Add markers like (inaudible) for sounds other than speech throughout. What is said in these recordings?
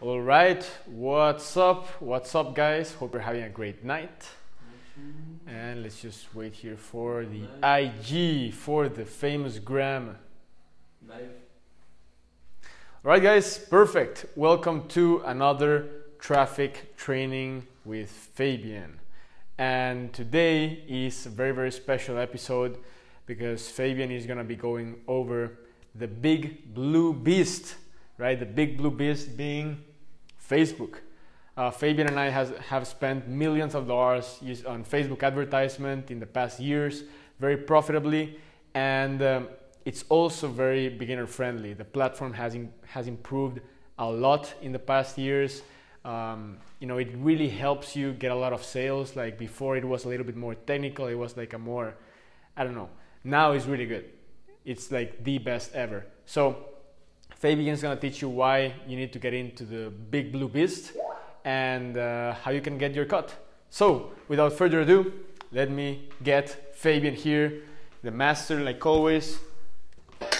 All right, what's up? What's up, guys? Hope you're having a great night. And let's just wait here for the IG for the famous gram. All right, guys, perfect. Welcome to another traffic training with Fabian. And today is a very, very special episode because Fabian is going to be going over the big blue beast, right? The big blue beast being Facebook. Uh, Fabian and I has, have spent millions of dollars on Facebook advertisement in the past years, very profitably, and um, it's also very beginner friendly. The platform has in, has improved a lot in the past years. Um, you know, it really helps you get a lot of sales. Like before, it was a little bit more technical. It was like a more, I don't know. Now it's really good. It's like the best ever. So Fabian's gonna teach you why you need to get into the big blue beast and uh, how you can get your cut. So, without further ado, let me get Fabian here, the master, like always. What's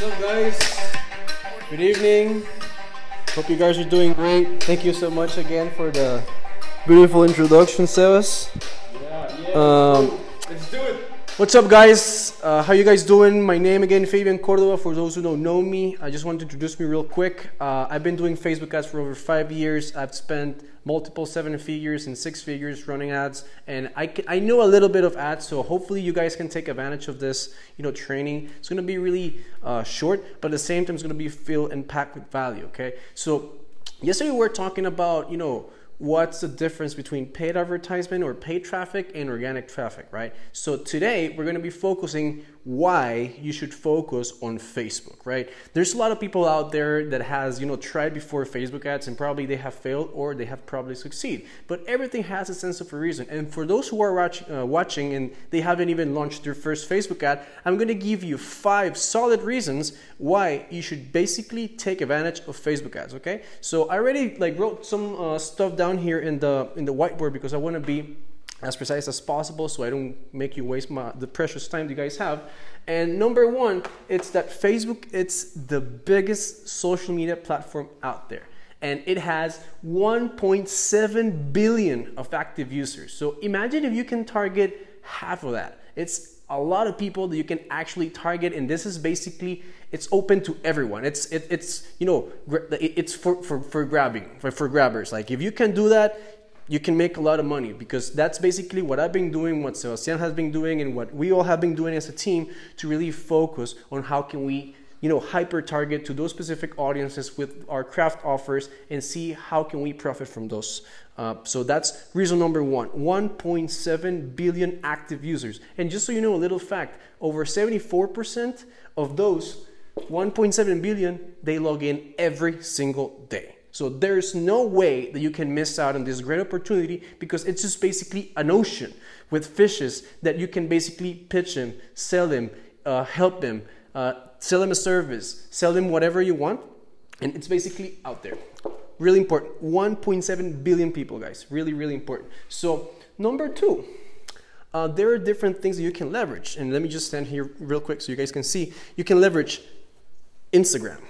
up, guys? Good evening. Hope you guys are doing great. Thank you so much again for the beautiful introduction, Sebas. Yeah, yeah. Um, let's do it. What's up, guys? Uh, how you guys doing? My name again, Fabian Cordova. For those who don't know me, I just want to introduce me real quick. Uh, I've been doing Facebook ads for over five years. I've spent multiple seven figures and six figures running ads, and I, I know a little bit of ads. So hopefully, you guys can take advantage of this. You know, training. It's going to be really uh, short, but at the same time, it's going to be filled and packed with value. Okay, so yesterday we were talking about you know what's the difference between paid advertisement or paid traffic and organic traffic right? So today we're going to be focusing why you should focus on facebook right? There's a lot of people out there that has you know tried before facebook ads and probably they have failed or they have probably succeed. But everything has a sense of a reason. And for those who are watch, uh, watching and they haven't even launched their first facebook ad i'm going to give you five solid reasons why you should basically take advantage of facebook ads okay? So i already like wrote some uh, stuff down here in the in the whiteboard because i want to be as precise as possible so I don't make you waste my, the precious time you guys have. And number one, it's that Facebook, it's the biggest social media platform out there. And it has 1.7 billion of active users. So imagine if you can target half of that. It's a lot of people that you can actually target and this is basically it's open to everyone it's it, it's you know it's for, for, for grabbing for, for grabbers like if you can do that you can make a lot of money because that's basically what I've been doing, what Sebastian has been doing, and what we all have been doing as a team to really focus on how can we, you know, hyper target to those specific audiences with our craft offers and see how can we profit from those. Uh, so that's reason number one 1.7 billion active users. And just so you know, a little fact over 74% of those 1.7 billion, they log in every single day. So there's no way that you can miss out on this great opportunity because it's just basically an ocean with fishes that you can basically pitch them, sell them, uh, help them, uh, sell them a service, sell them whatever you want, and it's basically out there. Really important. 1.7 billion people, guys. Really, really important. So number two, uh, there are different things that you can leverage. And let me just stand here real quick so you guys can see. You can leverage Instagram,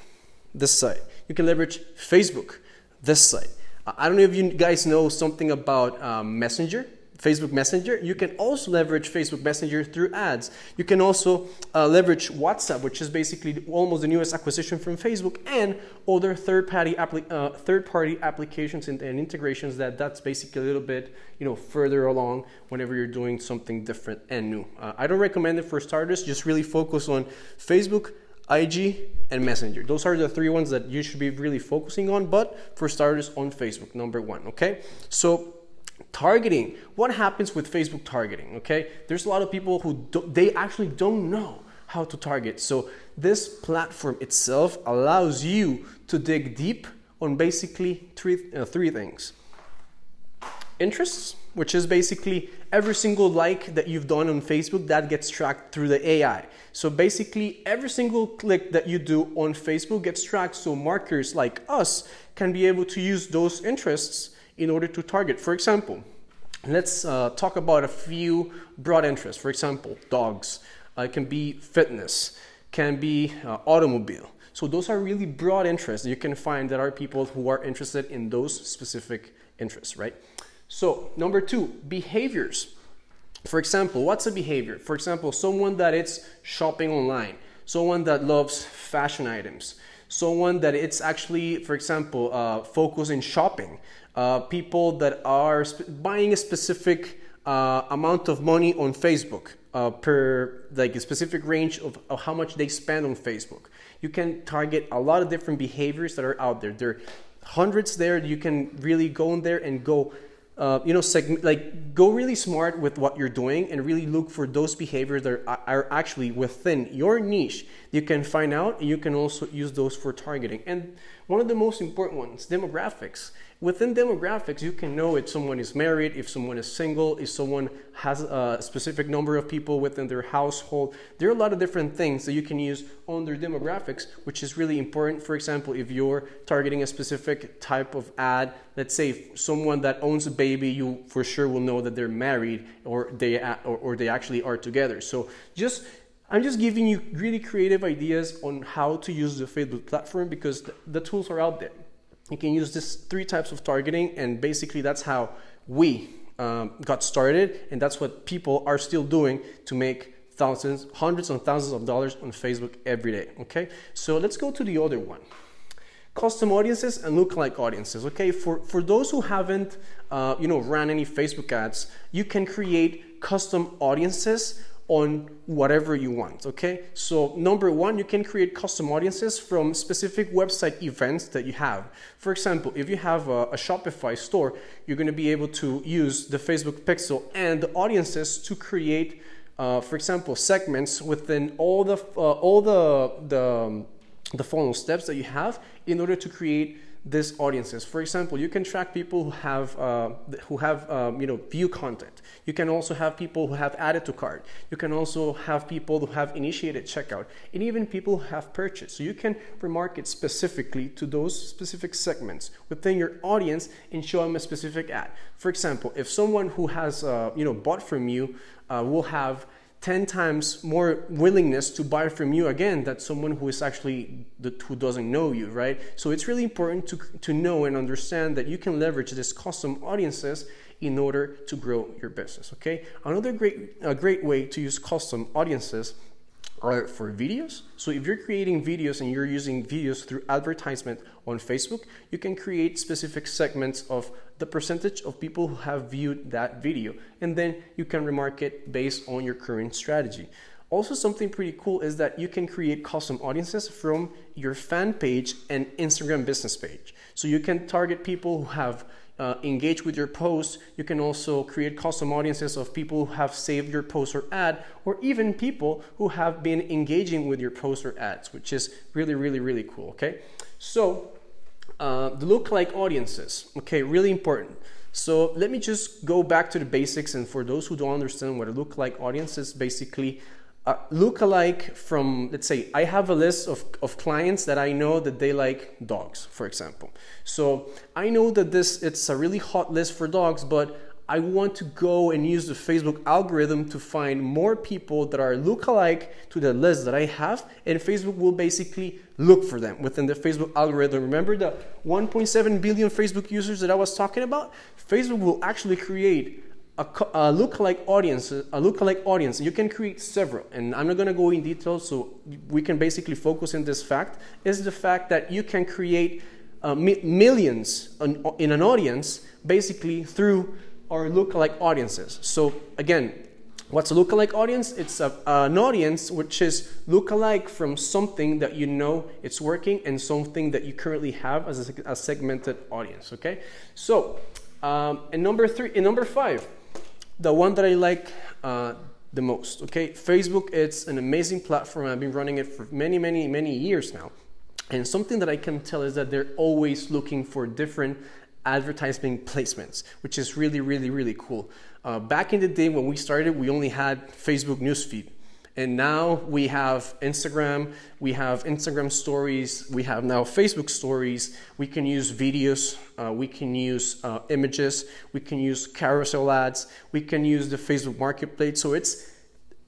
this site. You can leverage Facebook, this site. I don't know if you guys know something about um, Messenger, Facebook Messenger. You can also leverage Facebook Messenger through ads. You can also uh, leverage WhatsApp, which is basically almost the newest acquisition from Facebook, and other third-party uh, third-party applications and, and integrations. That that's basically a little bit you know further along whenever you're doing something different and new. Uh, I don't recommend it for starters. Just really focus on Facebook. IG and Messenger. Those are the three ones that you should be really focusing on, but for starters, on Facebook, number one, okay? So, targeting. What happens with Facebook targeting, okay? There's a lot of people who do, they actually don't know how to target. So, this platform itself allows you to dig deep on basically three, uh, three things interests, which is basically every single like that you've done on Facebook that gets tracked through the AI. So basically, every single click that you do on Facebook gets tracked so marketers like us can be able to use those interests in order to target. For example, let's uh, talk about a few broad interests. For example, dogs. Uh, it can be fitness, can be uh, automobile. So those are really broad interests. You can find that are people who are interested in those specific interests, right? So number two, behaviors. For example, what's a behavior? For example, someone that is shopping online, someone that loves fashion items, someone that it's actually, for example, uh, focused in shopping, uh, people that are buying a specific uh, amount of money on Facebook uh, per like a specific range of, of, how much they spend on Facebook. You can target a lot of different behaviors that are out there. There are hundreds there. You can really go in there and go uh, you know, segment, like go really smart with what you're doing and really look for those behaviors that are, are actually within your niche. You can find out and you can also use those for targeting. And one of the most important ones, demographics. Within demographics, you can know if someone is married, if someone is single, if someone has a specific number of people within their household. There are a lot of different things that you can use on their demographics, which is really important. For example, if you're targeting a specific type of ad, let's say someone that owns a baby, you for sure will know that they're married or they or, or they actually are together. So just I'm just giving you really creative ideas on how to use the Facebook platform because the, the tools are out there. You can use this three types of targeting, and basically that's how we um, got started, and that's what people are still doing to make thousands, hundreds and thousands of dollars on Facebook every day. Okay, so let's go to the other one custom audiences and lookalike audiences okay for for those who haven't uh, you know ran any facebook ads you can create custom audiences on whatever you want okay? So number one you can create custom audiences from specific website events that you have. For example if you have a, a shopify store you're going to be able to use the facebook pixel and the audiences to create uh, for example segments within all the uh, all the the, um, the funnel steps that you have in order to create these audiences. For example, you can track people who have uh, who have um, you know view content. You can also have people who have added to cart. You can also have people who have initiated checkout, and even people who have purchased. So you can remarket specifically to those specific segments within your audience and show them a specific ad. For example, if someone who has uh, you know bought from you uh, will have 10 times more willingness to buy from you again than someone who is actually the who doesn't know you right? So it's really important to, to know and understand that you can leverage this custom audiences in order to grow your business okay? Another great a great way to use custom audiences are for videos. So if you're creating videos and you're using videos through advertisement on Facebook, you can create specific segments of the percentage of people who have viewed that video. And then you can remarket based on your current strategy. Also, something pretty cool is that you can create custom audiences from your fan page and Instagram business page. So you can target people who have uh, engage with your posts. You can also create custom audiences of people who have saved your post or ad, or even people who have been engaging with your post or ads, which is really, really, really cool. Okay, so uh, the lookalike audiences. Okay, really important. So let me just go back to the basics, and for those who don't understand what a lookalike audience is, basically uh, look-alike from, let's say, I have a list of, of clients that I know that they like dogs, for example. So I know that this it's a really hot list for dogs, but I want to go and use the Facebook algorithm to find more people that are look-alike to the list that I have, and Facebook will basically look for them within the Facebook algorithm. Remember the 1.7 billion Facebook users that I was talking about? Facebook will actually create a, lookalike audience, a lookalike audience, you can create several, and I'm not going to go in detail, so we can basically focus in this fact, is the fact that you can create uh, mi millions in an audience basically through our lookalike audiences. So again, what's a lookalike audience? It's a, an audience which is lookalike from something that you know it's working and something that you currently have as a, a segmented audience. Okay, so um, and number three, and number five the one that I like uh, the most. Okay, Facebook, it's an amazing platform. I've been running it for many, many, many years now. And something that I can tell is that they're always looking for different advertising placements, which is really, really, really cool. Uh, back in the day when we started, we only had Facebook newsfeed. And now we have Instagram, we have Instagram stories, we have now Facebook stories. We can use videos, uh, we can use uh, images, we can use carousel ads, we can use the Facebook marketplace. So it's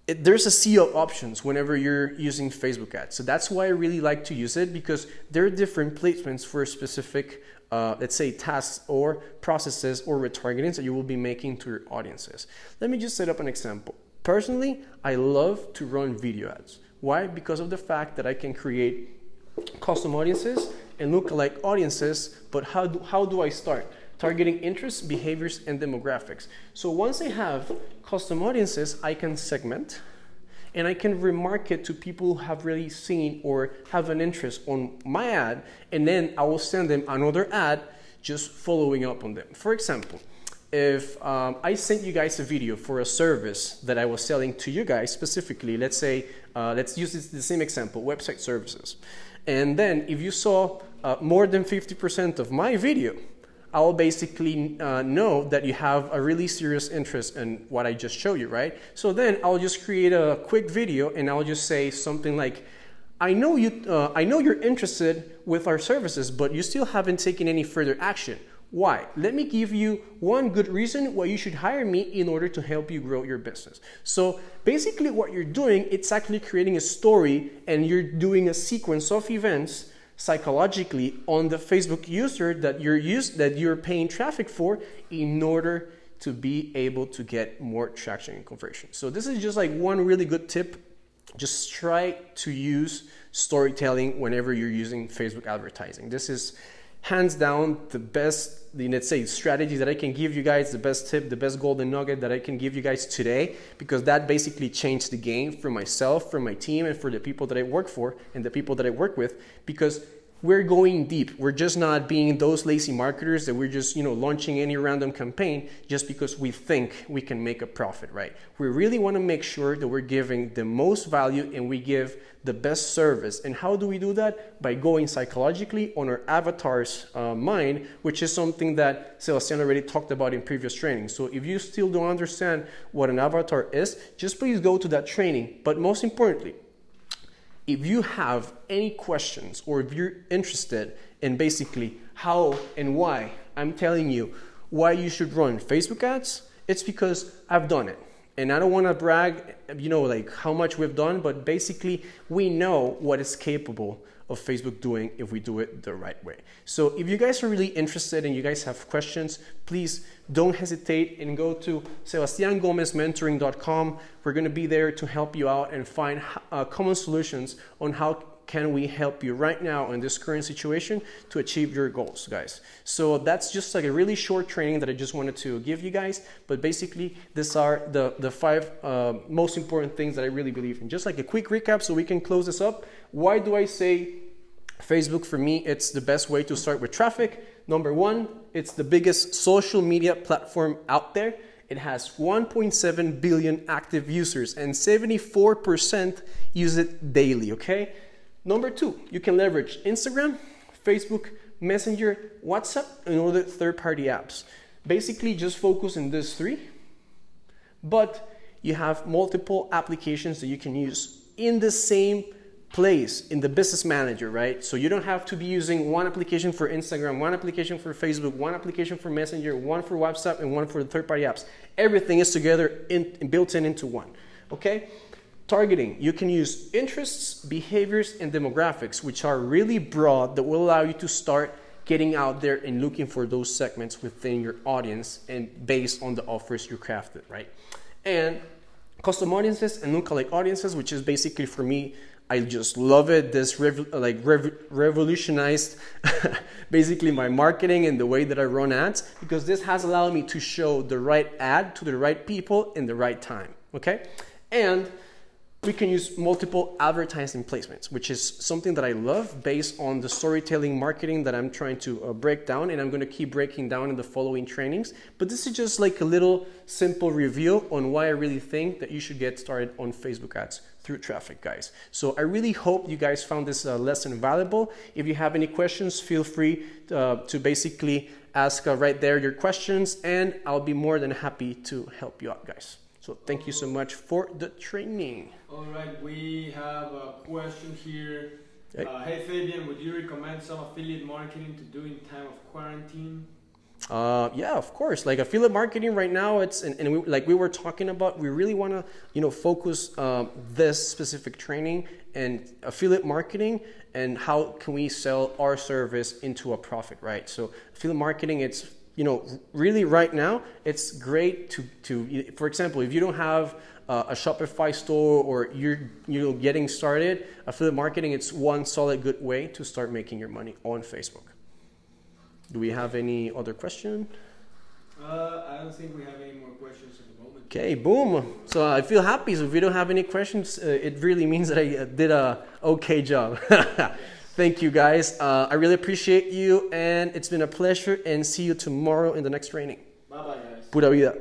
it, there's a sea of options whenever you're using Facebook ads. So that's why I really like to use it because there are different placements for specific, uh, let's say, tasks or processes or retargetings that you will be making to your audiences. Let me just set up an example. Personally, I love to run video ads. Why? Because of the fact that I can create custom audiences and look-alike audiences, but how do, how do I start? Targeting interests, behaviors, and demographics. So once I have custom audiences, I can segment and I can remarket to people who have really seen or have an interest on my ad, and then I will send them another ad just following up on them. For example, if um, I sent you guys a video for a service that I was selling to you guys specifically, let's say, uh, let's use this, the same example, website services. And then if you saw uh, more than 50% of my video, I'll basically uh, know that you have a really serious interest in what I just showed you, right? So then I'll just create a quick video and I'll just say something like, I know, you, uh, I know you're interested with our services, but you still haven't taken any further action. Why? Let me give you one good reason why you should hire me in order to help you grow your business. So basically what you're doing, it's actually creating a story and you're doing a sequence of events psychologically on the Facebook user that you're used that you're paying traffic for in order to be able to get more traction and conversion. So this is just like one really good tip. Just try to use storytelling whenever you're using Facebook advertising. This is hands down the best let's say strategy that I can give you guys, the best tip, the best golden nugget that I can give you guys today, because that basically changed the game for myself, for my team, and for the people that I work for and the people that I work with. Because we're going deep. We're just not being those lazy marketers that we're just, you know, launching any random campaign just because we think we can make a profit, right? We really want to make sure that we're giving the most value and we give the best service. And how do we do that? By going psychologically on our avatar's uh, mind, which is something that Sebastian already talked about in previous training. So if you still don't understand what an avatar is, just please go to that training. But most importantly, if you have any questions or if you're interested in basically how and why I'm telling you why you should run Facebook ads, it's because I've done it. And I don't want to brag, you know, like how much we've done, but basically we know what is capable of Facebook doing if we do it the right way. So if you guys are really interested and you guys have questions, please don't hesitate and go to sebastiangomezmentoring.com. We're going to be there to help you out and find uh, common solutions on how can we help you right now in this current situation to achieve your goals, guys? So that's just like a really short training that I just wanted to give you guys. But basically, these are the, the five uh, most important things that I really believe in. Just like a quick recap so we can close this up. Why do I say Facebook for me, it's the best way to start with traffic? Number one, it's the biggest social media platform out there. It has 1.7 billion active users and 74% use it daily, okay? Number two, you can leverage Instagram, Facebook, Messenger, WhatsApp, and other third party apps. Basically, just focus on these three, but you have multiple applications that you can use in the same place in the business manager, right? So you don't have to be using one application for Instagram, one application for Facebook, one application for Messenger, one for WhatsApp, and one for the third party apps. Everything is together in, built in into one, okay? Targeting, you can use interests, behaviors, and demographics, which are really broad that will allow you to start getting out there and looking for those segments within your audience and based on the offers you crafted, right? And custom audiences and lookalike audiences, which is basically for me, I just love it. This rev- like rev- revolutionized (laughs) basically my marketing and the way that I run ads because this has allowed me to show the right ad to the right people in the right time. Okay, and we can use multiple advertising placements, which is something that I love based on the storytelling marketing that I'm trying to uh, break down, and I'm going to keep breaking down in the following trainings. But this is just like a little simple review on why I really think that you should get started on Facebook ads through traffic, guys. So I really hope you guys found this uh, lesson valuable. If you have any questions, feel free uh, to basically ask uh, right there your questions, and I'll be more than happy to help you out, guys. So thank you so much for the training. All right, we have a question here. Hey. Uh, hey Fabian, would you recommend some affiliate marketing to do in time of quarantine? Uh, yeah, of course. Like affiliate marketing right now, it's and, and we, like we were talking about, we really want to you know focus um, this specific training and affiliate marketing and how can we sell our service into a profit, right? So affiliate marketing, it's you know really right now, it's great to to for example, if you don't have uh, a Shopify store or you're you know getting started, affiliate marketing, it's one solid good way to start making your money on Facebook. Do we have any other question? Uh, I don't think we have any more questions at the moment. Okay, boom. So I feel happy. So if you don't have any questions, uh, it really means that I uh, did a okay job. (laughs) Thank you guys. Uh, I really appreciate you, and it's been a pleasure. And see you tomorrow in the next training. Bye bye, guys. Pura vida.